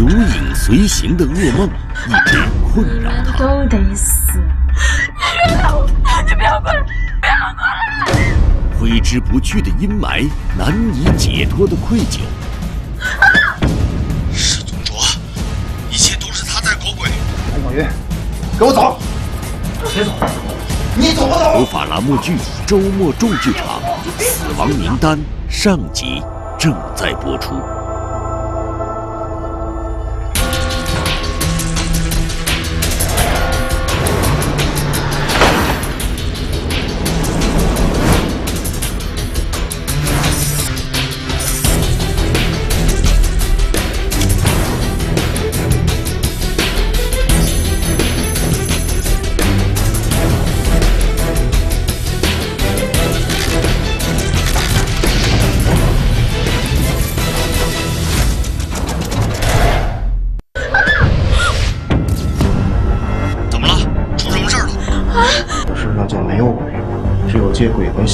如影随形的噩梦一直困扰他。都得死！你原谅我，你不要过来，不要过来！挥之不去的阴霾，难以解脱的愧疚。是董卓，一切都是他在搞鬼。陈广云，给我走！别走，你走不走？魔法栏目剧周末重剧场《死亡名单》上集正在播出。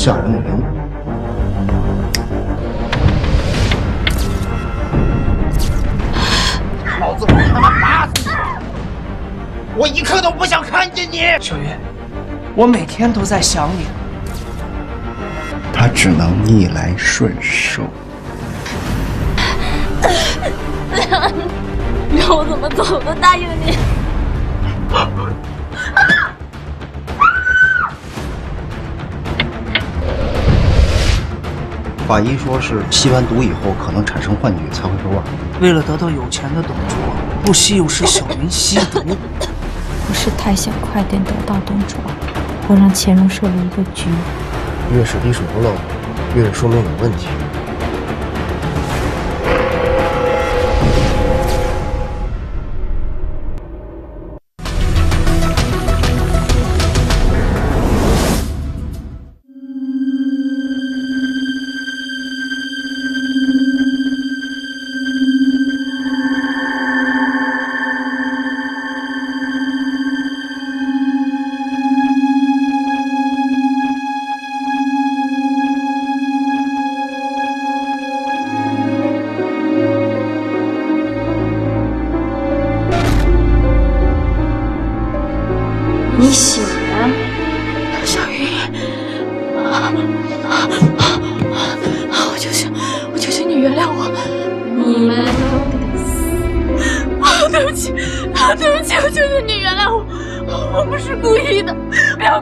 借鬼魂吓人的人。老子我他妈打死你！我一刻都不想看见你。小云，我每天都在想你。他只能逆来顺受。让我怎么走都答应你。法医说是吸完毒以后可能产生幻觉才会说话。为了得到有钱的董卓，不惜诱使小民吸毒。我是太想快点得到董卓，我让乾隆设了一个局。越是滴水不漏，越是说明有问题。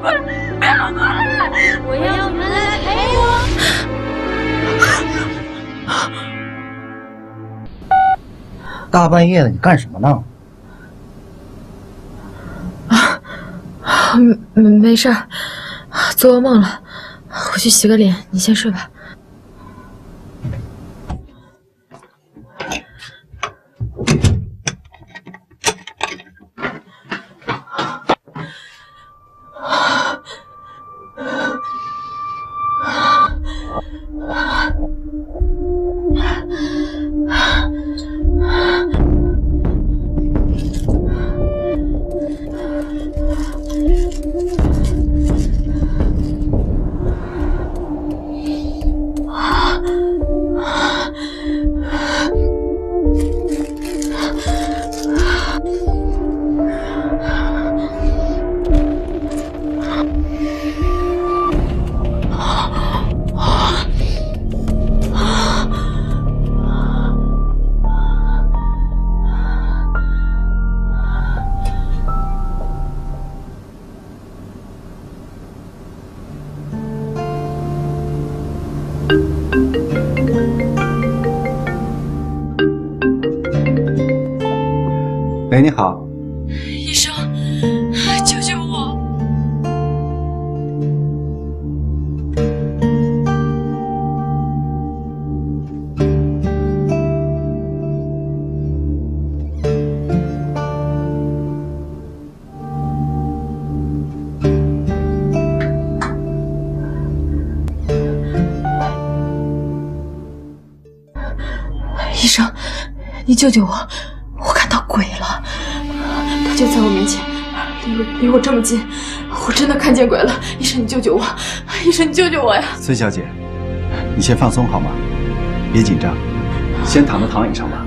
过来，不要过来，我要你们来陪我。大半夜的，你干什么呢？没没事儿，做噩梦了，我去洗个脸，你先睡吧。喂，你好，医生，救救我！医生，你救救我！我离我这么近，我真的看见鬼了！医生，你救救我！医生，你救救我呀！孙小姐，你先放松好吗？别紧张，先躺在躺椅上吧。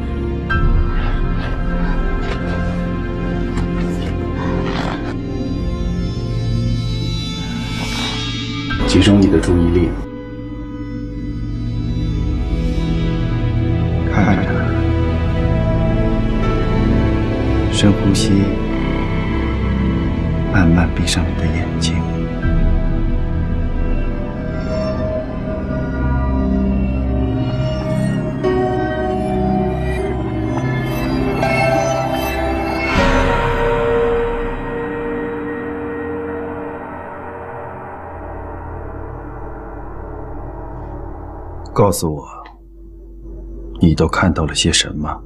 集中你的注意力，看看，深呼吸。上你的眼睛。告诉我，你都看到了些什么？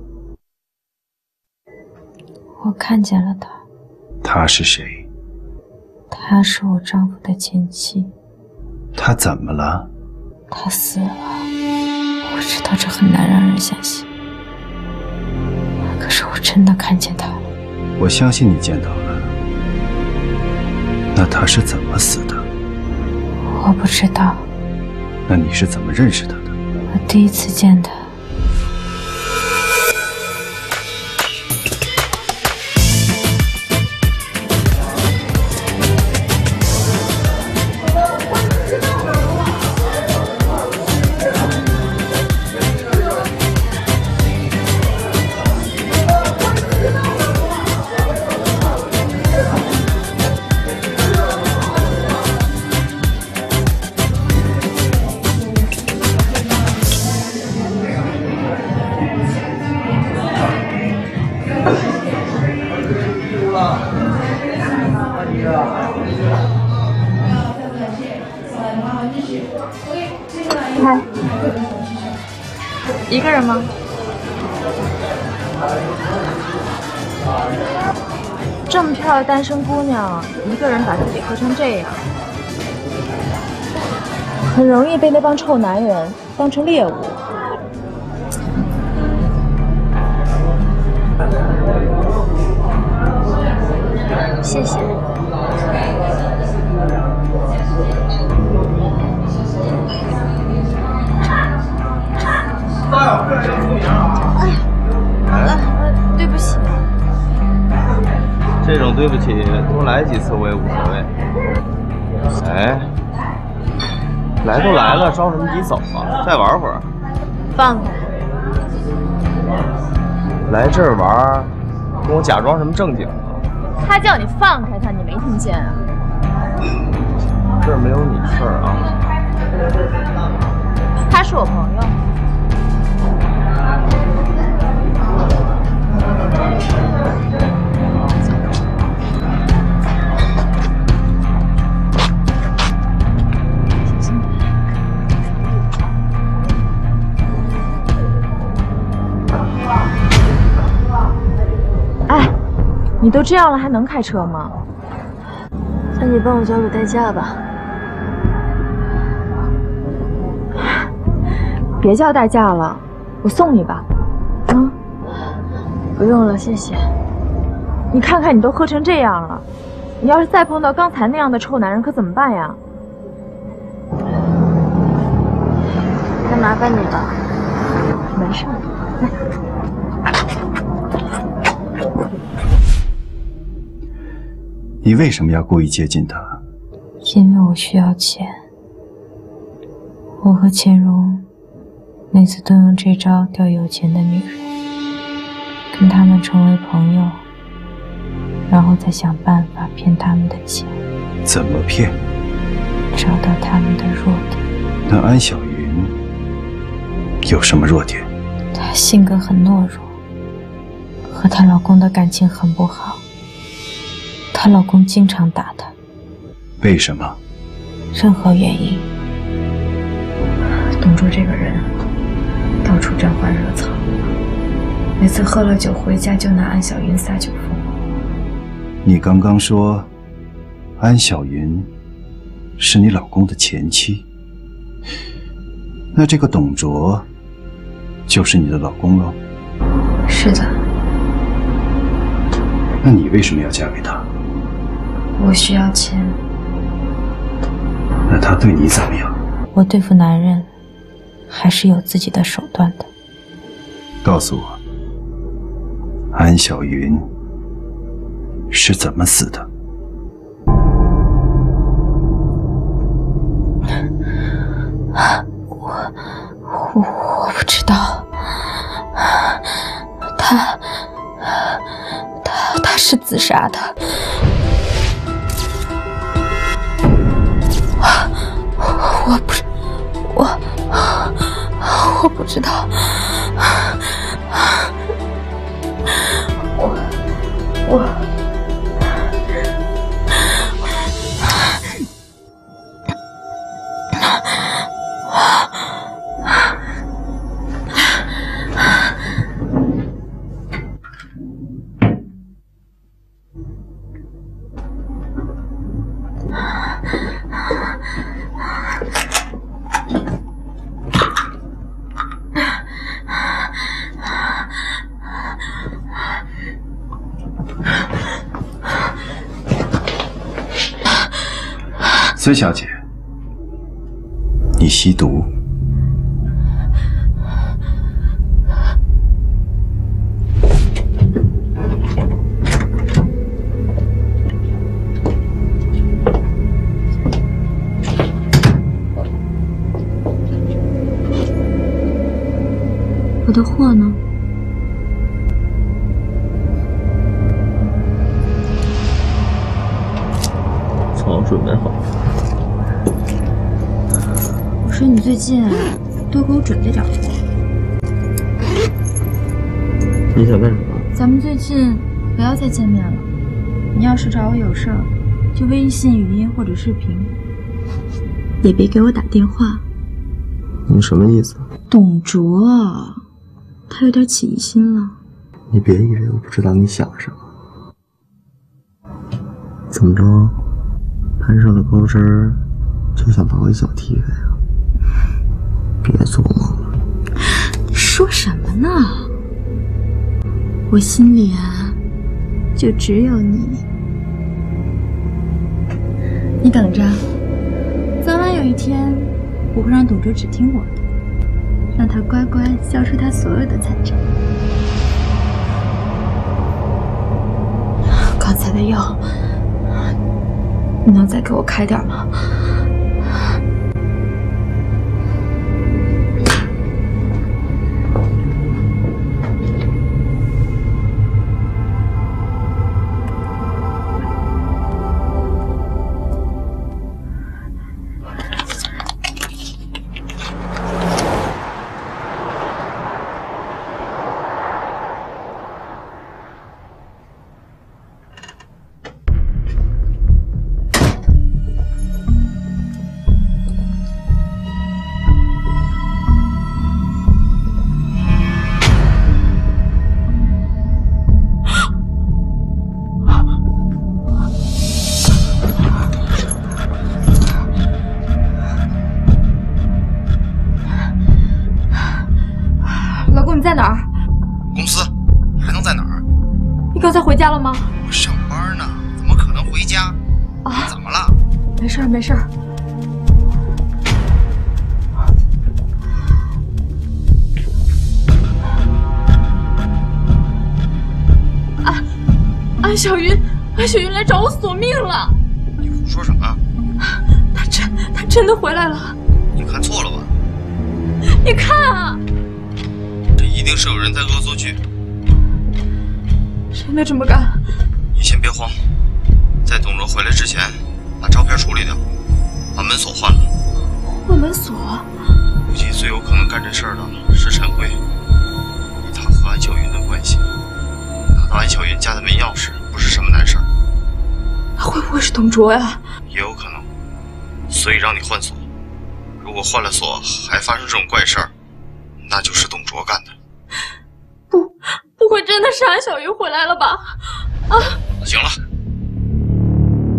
我看见了他，他是谁？他是我丈夫的前妻。她怎么了？她死了。我知道这很难让人相信，可是我真的看见她了。我相信你见到了。那她是怎么死的？我不知道。那你是怎么认识她的？我第一次见他。一个人吗？这么漂亮的单身姑娘，一个人把自己喝成这样，很容易被那帮臭男人当成猎物。起多来几次我也无所谓。哎，来都来了，着什么急走啊？再玩会儿。放开！来这儿玩，跟我假装什么正经啊？他叫你放开他，你没听见啊？这儿没有你事儿啊。他是我朋友。你都这样了，还能开车吗？那你帮我叫个代驾吧。别叫代驾了，我送你吧。嗯，不用了，谢谢。你看看，你都喝成这样了，你要是再碰到刚才那样的臭男人，可怎么办呀？那麻烦你了。没事。你为什么要故意接近他？因为我需要钱。我和钱荣每次都用这招钓有钱的女人，跟他们成为朋友，然后再想办法骗他们的钱。怎么骗？找到他们的弱点。那安小云有什么弱点？她性格很懦弱，和她老公的感情很不好。她老公经常打她，为什么？任何原因。董卓这个人到处沾花惹草，每次喝了酒回家就拿安小云撒酒疯。你刚刚说安小云是你老公的前妻，那这个董卓就是你的老公喽？是的。那你为什么要嫁给他？我需要钱。那他对你怎么样？我对付男人，还是有自己的手段的。告诉我，安小云是怎么死的？我我我不知道，他他他是自杀的。我不是我，我不知道。我我。孙小姐，你吸毒？我的货呢？最近多给我准备点货。你想干什么？咱们最近不要再见面了。你要是找我有事儿，就微信语音或者视频，也别给我打电话。你什么意思？董卓，他有点起疑心了。你别以为我不知道你想什么。怎么着？攀上了高枝儿，就想把我一脚踢开啊？别做梦了！说什么呢？我心里啊，就只有你。你等着，早晚有一天，我会让董卓只听我的，让他乖乖交出他所有的财产。刚才的药。你能再给我开点吗？在哪儿？公司，还能在哪儿？你刚才回家了吗？我上班呢，怎么可能回家？啊？怎么了？没事没事安安小云，安小云来找我索命了。你胡说什么？他真他真的回来了。你看错了吧？你看啊！一定是有人在恶作剧。谁能这么干？你先别慌，在董卓回来之前，把照片处理掉，把门锁换了。换门锁？估计最有可能干这事儿的是陈辉，以他和安小云的关系，拿到安小云家的门钥匙不是什么难事儿。那会不会是董卓呀？也有可能，所以让你换锁。如果换了锁还发生这种怪事儿，那就是董卓干的。不，会真的是安小鱼回来了吧？啊！行了，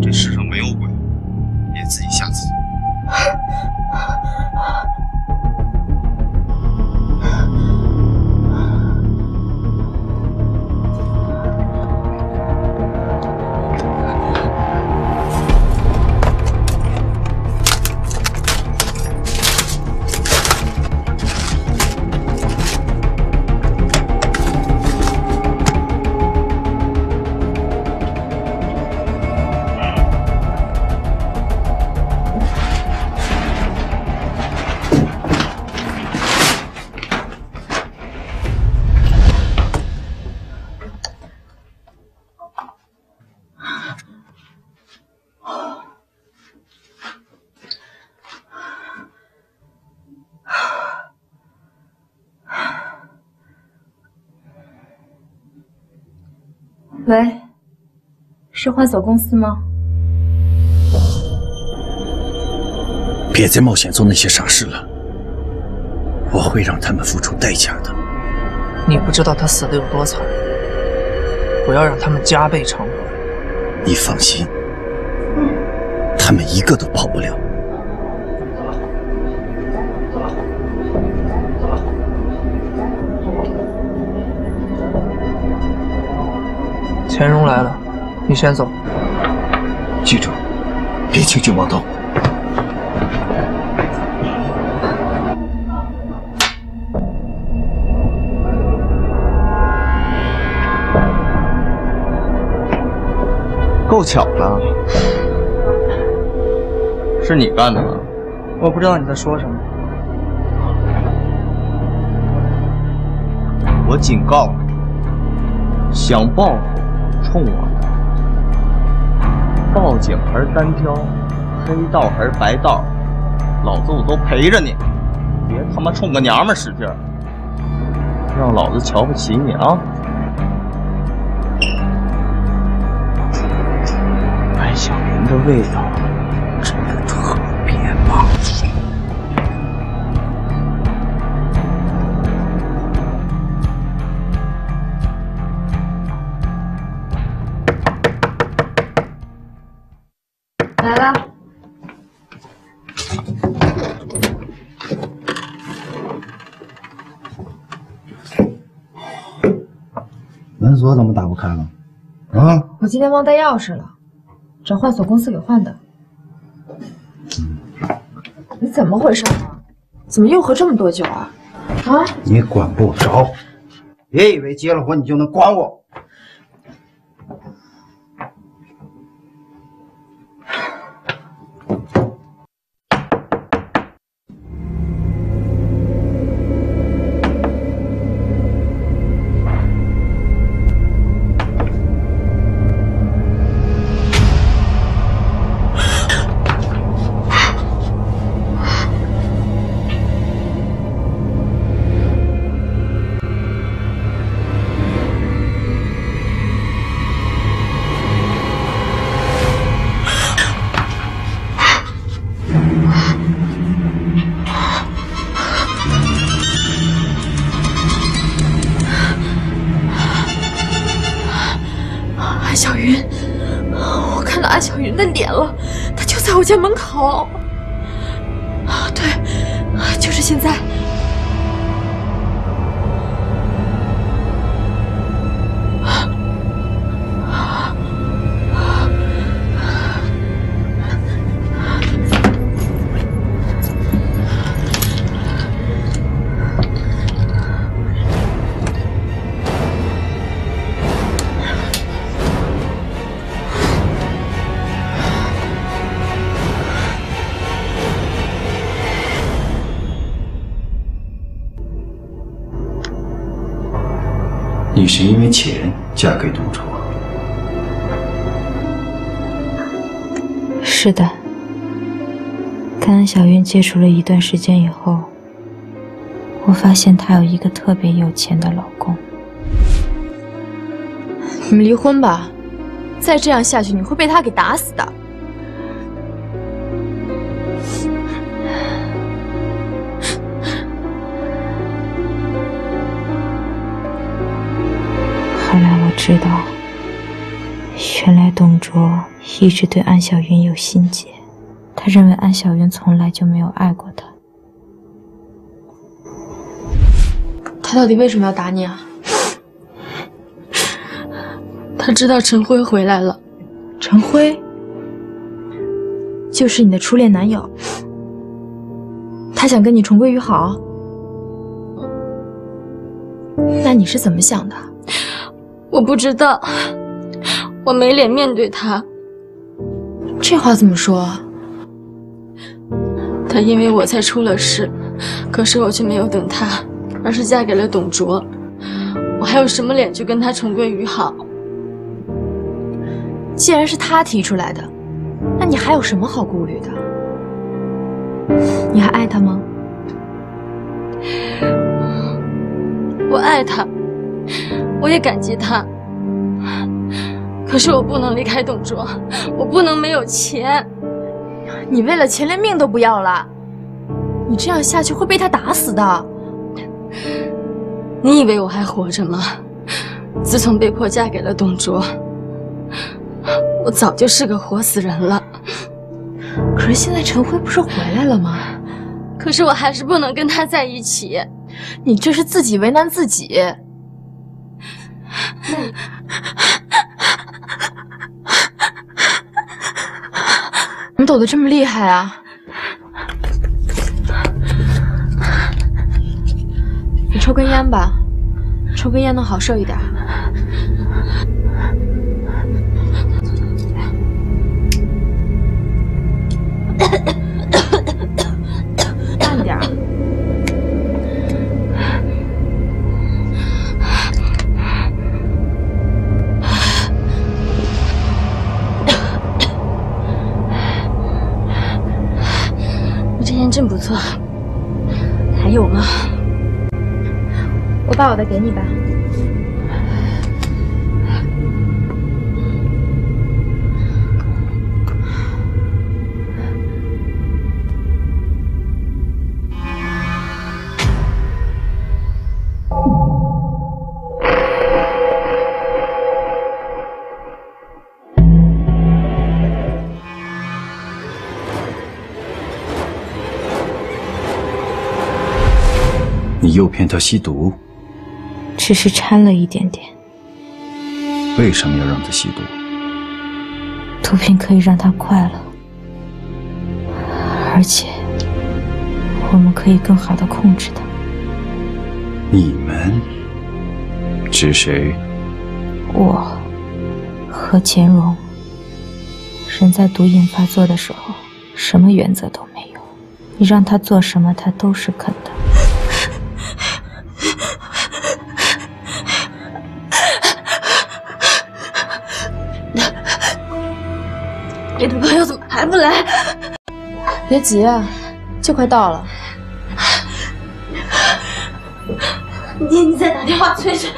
这世上没有鬼，别自己吓自己。喂，是换锁公司吗？别再冒险做那些傻事了，我会让他们付出代价的。你不知道他死的有多惨，我要让他们加倍偿还。你放心，他们一个都跑不了。钱荣来了，你先走。记住，别轻举妄动。够巧了，是你干的吗？我不知道你在说什么。我警告你，想报复，冲我来！报警还是单挑，黑道还是白道，老子我都陪着你。别他妈冲个娘们使劲，让老子瞧不起你啊！白小明的味道今天忘带钥匙了，找换锁公司给换的。你怎么回事啊？怎么又喝这么多酒啊？啊？你管不着，别以为结了婚你就能管我。你是因为钱嫁给董卓？是的，跟安小云接触了一段时间以后，我发现她有一个特别有钱的老公。你们离婚吧，再这样下去你会被他给打死的。知道，原来董卓一直对安小云有心结，他认为安小云从来就没有爱过他。他到底为什么要打你啊？他知道陈辉回来了，陈辉就是你的初恋男友，他想跟你重归于好。那你是怎么想的？我不知道，我没脸面对他。这话怎么说？他因为我才出了事，可是我却没有等他，而是嫁给了董卓。我还有什么脸去跟他重归于好？既然是他提出来的，那你还有什么好顾虑的？你还爱他吗？我爱他，我也感激他。可是我不能离开董卓，我不能没有钱。你为了钱连命都不要了，你这样下去会被他打死的。你以为我还活着吗？自从被迫嫁给了董卓，我早就是个活死人了。可是现在陈辉不是回来了吗？可是我还是不能跟他在一起。你这是自己为难自己。你怎么抖得这么厉害啊？你抽根烟吧，抽根烟能好受一点。真不错，还有吗？我把我的给你吧。你诱骗他吸毒，只是掺了一点点。为什么要让他吸毒？毒品可以让他快乐，而且我们可以更好的控制他。你们指谁？我和钱荣。人在毒瘾发作的时候，什么原则都没有，你让他做什么，他都是肯你的朋友怎么还不来？别急啊，就快到了。你你再打电话催催。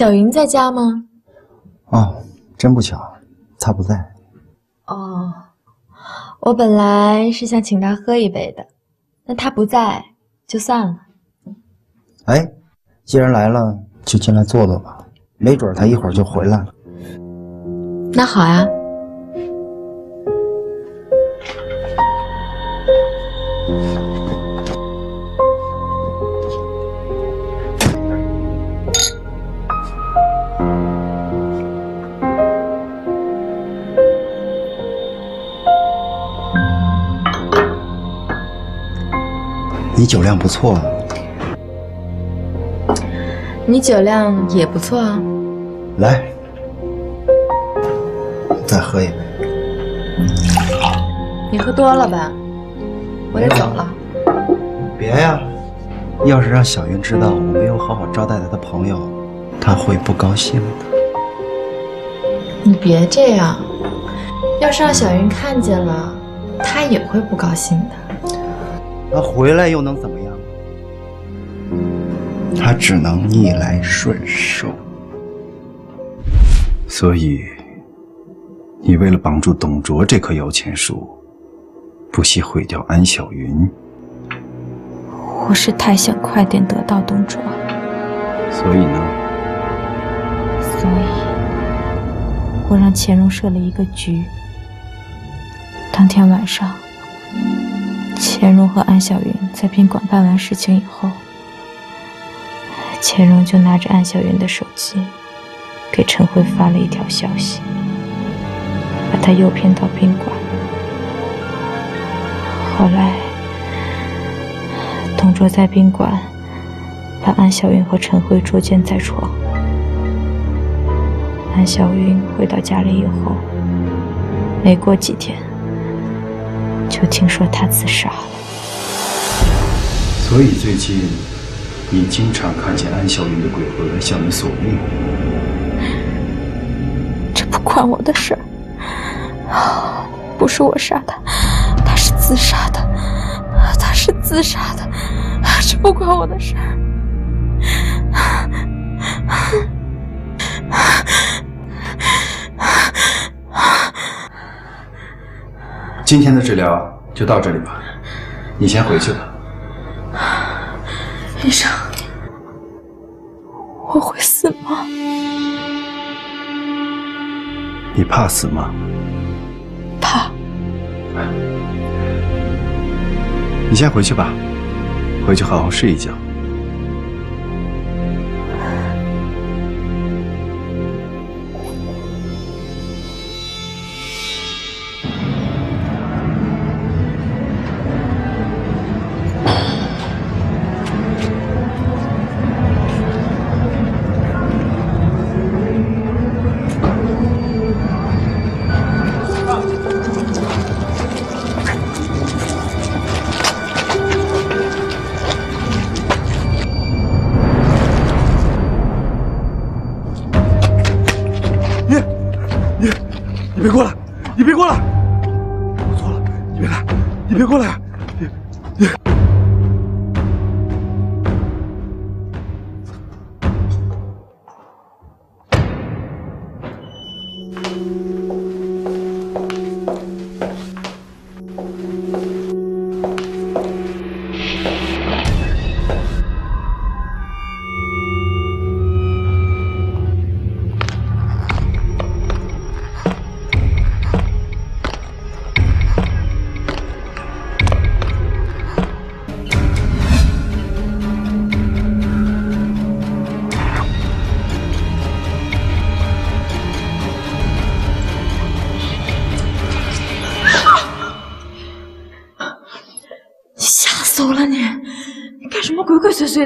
小云在家吗？哦，真不巧，她不在。哦，我本来是想请她喝一杯的，那她不在，就算了。哎，既然来了，就进来坐坐吧，没准她一会儿就回来了。那好呀。你酒量不错啊。你酒量也不错啊。来，再喝一杯。你喝多了吧？我得走了。别呀，要是让小云知道我没有好好招待她的朋友，她会不高兴的。你别这样，要是让小云看见了，她也会不高兴的。那回来又能怎么样？他只能逆来顺受。所以，你为了绑住董卓这棵摇钱树，不惜毁掉安小云。我是太想快点得到董卓，所以呢？所以，我让钱荣设了一个局。当天晚上，钱荣和安小云在宾馆办完事情以后，钱荣就拿着安小云的手机。给陈辉发了一条消息，把他诱骗到宾馆。后来，董卓在宾馆把安小云和陈辉捉奸在床。安小云回到家里以后，没过几天，就听说他自杀了。所以最近，你经常看见安小云的鬼魂来向你索命。这不关我的事儿，不是我杀他，他是自杀的，他是自杀的，这不关我的事儿。今天的治疗就到这里吧，你先回去吧。医生，我会死吗？你怕死吗？怕。你先回去吧，回去好好睡一觉。你别过来，你别过来！我错了，你别来，你别过来！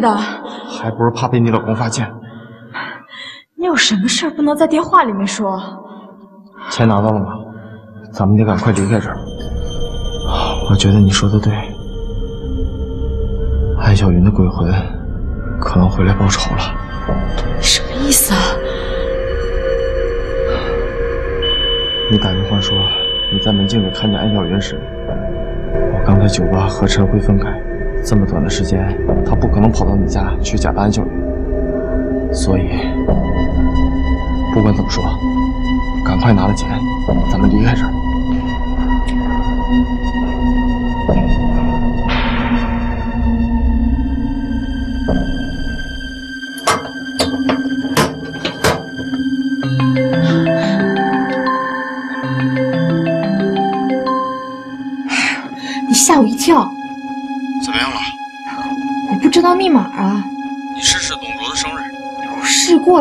的，还不是怕被你老公发现。你有什么事儿不能在电话里面说？钱拿到了吗？咱们得赶快离开这儿。我觉得你说的对，安小云的鬼魂可能回来报仇了。什么意思啊？你打电话说你在门禁里看见安小云时，我刚在酒吧和陈辉分开。这么短的时间，他不可能跑到你家去假扮安小云，所以不管怎么说，赶快拿了钱，咱们离开这儿。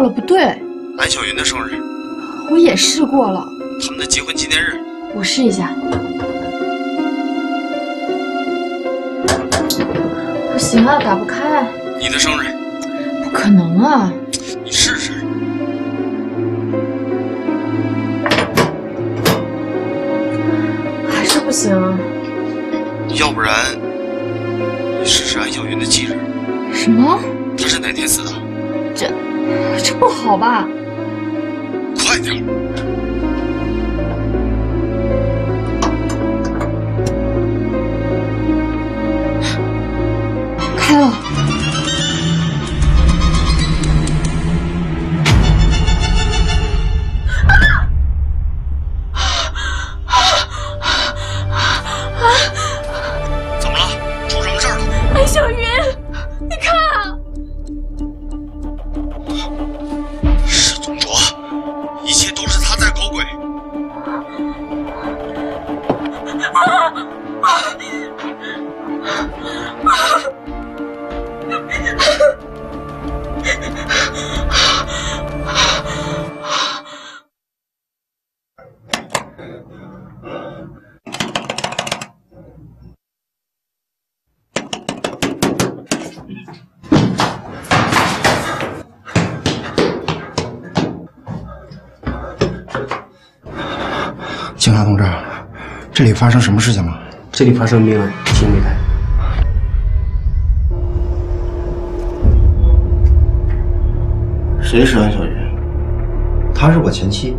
了，不对。安小云的生日。我也试过了。他们的结婚纪念日。我试一下。不行啊，打不开。你的生日。不可能啊！你试试。还是不行。要不然，你试试安小云的忌日。什么？她是哪天死的？这这不好吧？快点！开了。这里发生命案，请离开。谁是安小云？她是我前妻。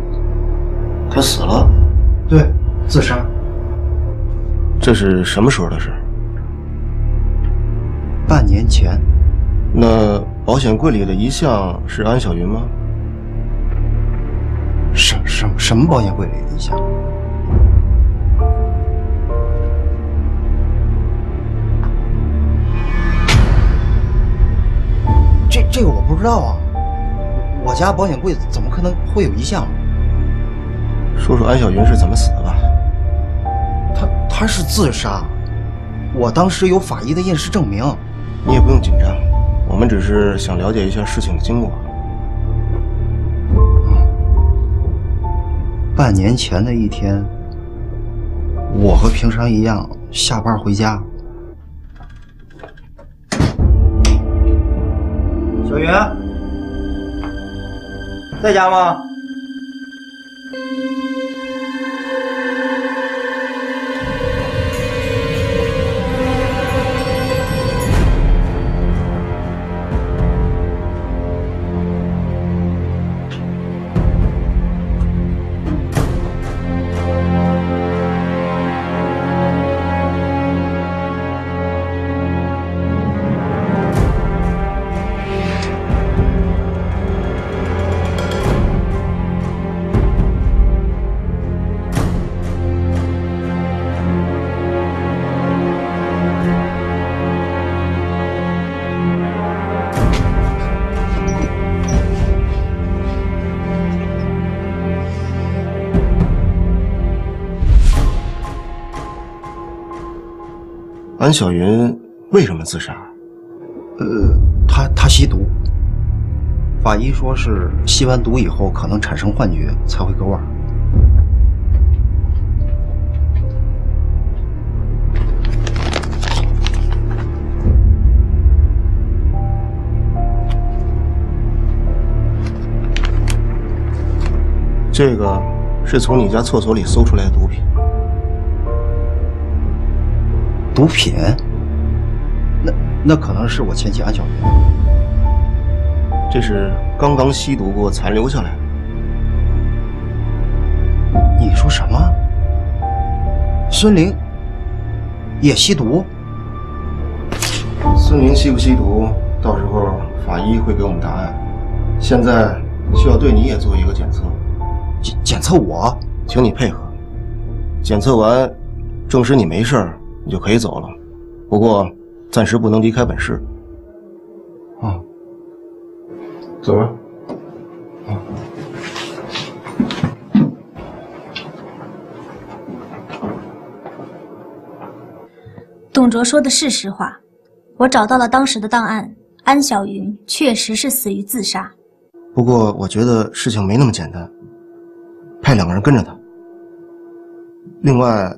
她死了？对，自杀。这是什么时候的事？半年前。那保险柜里的遗像是安小云吗？什什什么保险柜里的遗像？这这个我不知道啊，我家保险柜怎么可能会有遗像？说说安小云是怎么死的吧。她她是自杀，我当时有法医的验尸证明。你也不用紧张，我们只是想了解一下事情的经过。半年前的一天，我和平常一样下班回家。云，在家吗？安小云为什么自杀？呃，她她吸毒，法医说是吸完毒以后可能产生幻觉，才会割腕。这个是从你家厕所里搜出来的毒品。毒品？那那可能是我前妻安小云。这是刚刚吸毒过残留下来的。你说什么？孙玲也吸毒？孙玲吸不吸毒，到时候法医会给我们答案。现在需要对你也做一个检测。检检测我？请你配合。检测完，证实你没事儿。你就可以走了，不过暂时不能离开本市。啊，走吧。啊。董卓说的是实话，我找到了当时的档案，安小云确实是死于自杀。不过我觉得事情没那么简单，派两个人跟着他。另外。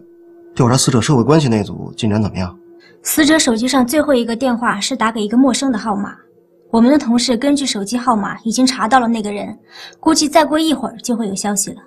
调查死者社会关系那组进展怎么样？死者手机上最后一个电话是打给一个陌生的号码，我们的同事根据手机号码已经查到了那个人，估计再过一会儿就会有消息了。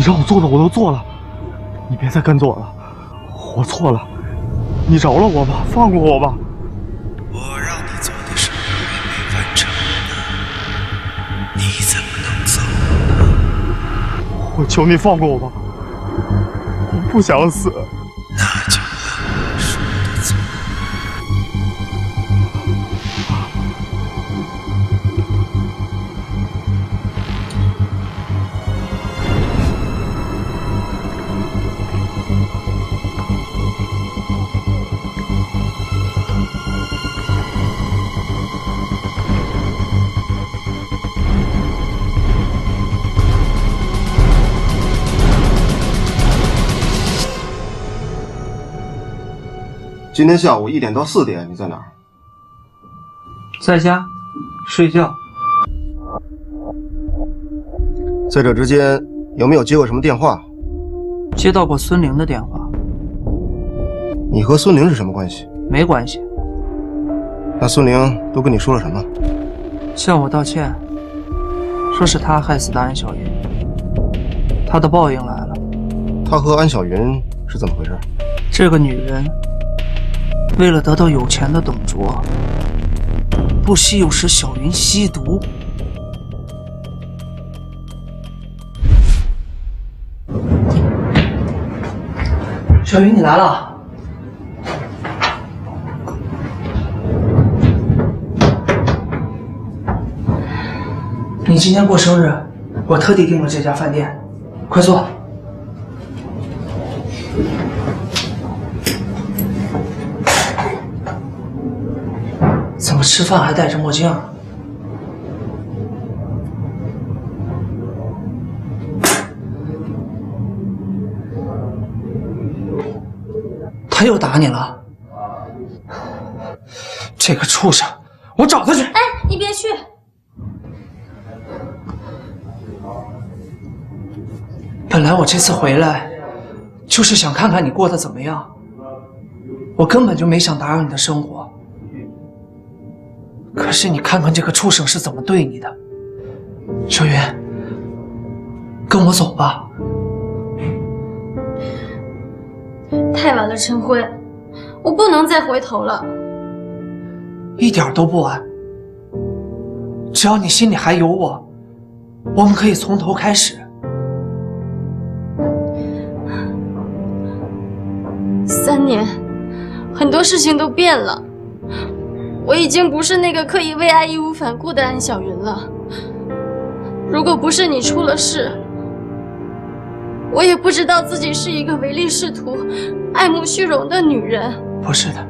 你让我做的我都做了，你别再跟着我了，我错了，你饶了我吧，放过我吧。我让你做的事还没完成呢，你怎么能走呢？我求你放过我吧，我不想死。今天下午一点到四点你在哪儿？在家睡觉。在这之间有没有接过什么电话？接到过孙玲的电话。你和孙玲是什么关系？没关系。那孙玲都跟你说了什么？向我道歉，说是他害死的安小云，他的报应来了。他和安小云是怎么回事？这个女人为了得到有钱的董卓，不惜诱使小云吸毒。小云，你来了。你今天过生日，我特地订了这家饭店，快坐。么吃饭还戴着墨镜？他又打你了？这个畜生，我找他去！哎，你别去！本来我这次回来，就是想看看你过得怎么样。我根本就没想打扰你的生活。可是你看看这个畜生是怎么对你的，小云，跟我走吧。太晚了，陈辉，我不能再回头了。一点都不晚，只要你心里还有我，我们可以从头开始。三年，很多事情都变了。我已经不是那个可以为爱义无反顾的安小云了。如果不是你出了事，我也不知道自己是一个唯利是图、爱慕虚荣的女人。不是的，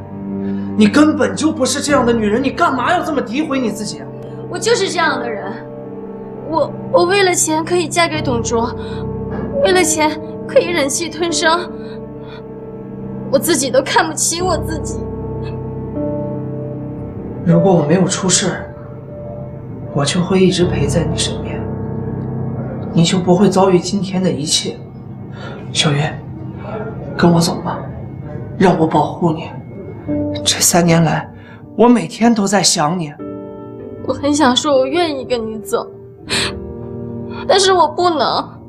你根本就不是这样的女人，你干嘛要这么诋毁你自己？我就是这样的人。我我为了钱可以嫁给董卓，为了钱可以忍气吞声，我自己都看不起我自己。如果我没有出事，我就会一直陪在你身边，你就不会遭遇今天的一切。小云，跟我走吧，让我保护你。这三年来，我每天都在想你。我很想说，我愿意跟你走，但是我不能。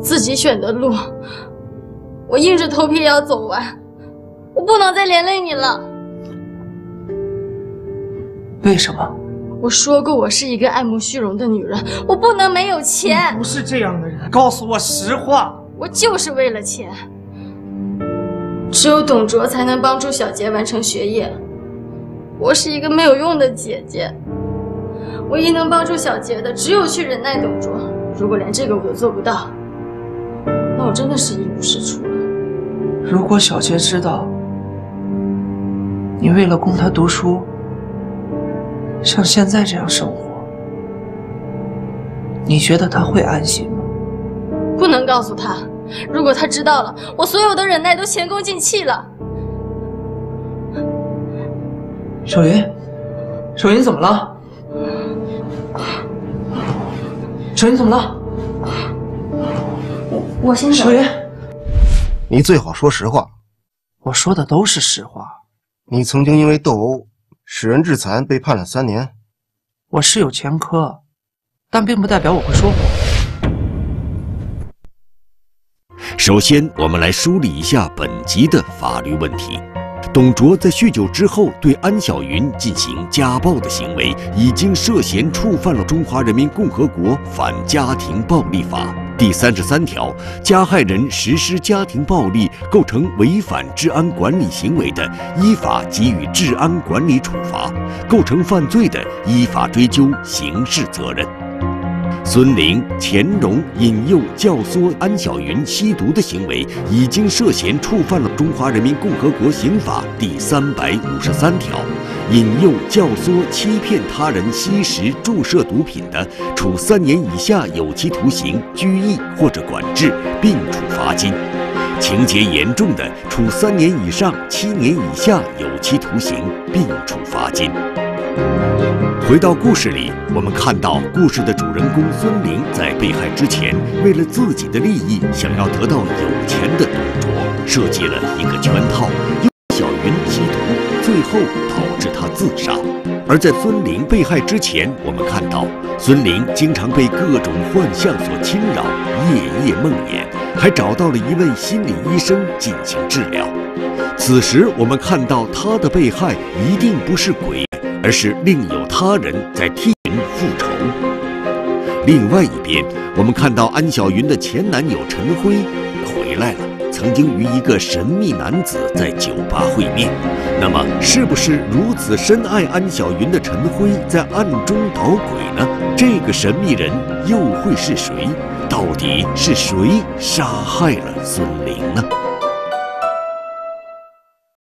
自己选的路，我硬着头皮也要走完。我不能再连累你了。为什么？我说过，我是一个爱慕虚荣的女人，我不能没有钱。不是这样的人，告诉我实话。我就是为了钱。只有董卓才能帮助小杰完成学业。我是一个没有用的姐姐，唯一能帮助小杰的，只有去忍耐董卓。如果连这个我都做不到，那我真的是一无是处了。如果小杰知道你为了供他读书，像现在这样生活，你觉得他会安心吗？不能告诉他，如果他知道了，我所有的忍耐都前功尽弃了。小云，小云怎么了？小云怎么了？我我先走。小云，你最好说实话。我说的都是实话。你曾经因为斗殴使人致残被判了三年。我是有前科但并不代表我会说谎首先我们来梳理一下本集的法律问题。董卓在酗酒之后对安小云进行家暴的行为，已经涉嫌触犯了《中华人民共和国反家庭暴力法》第三十三条。加害人实施家庭暴力，构成违反治安管理行为的，依法给予治安管理处罚；构成犯罪的，依法追究刑事责任。孙玲、钱荣引诱、教唆安小云吸毒的行为，已经涉嫌触犯了《中华人民共和国刑法》第三百五十三条。引诱、教唆、欺骗他人吸食、注射毒品的，处三年以下有期徒刑、拘役或者管制，并处罚金；情节严重的，处三年以上七年以下有期徒刑，并处罚金。回到故事里，我们看到故事的主人公孙玲在被害之前，为了自己的利益，想要得到有钱的董卓，设计了一个圈套，诱小云吸毒，最后导致他自杀。而在孙玲被害之前，我们看到孙玲经常被各种幻象所侵扰，夜夜梦魇，还找到了一位心理医生进行治疗。此时，我们看到他的被害一定不是鬼。而是另有他人在替云复仇。另外一边，我们看到安小云的前男友陈辉回来了，曾经与一个神秘男子在酒吧会面。那么，是不是如此深爱安小云的陈辉在暗中捣鬼呢？这个神秘人又会是谁？到底是谁杀害了孙玲呢？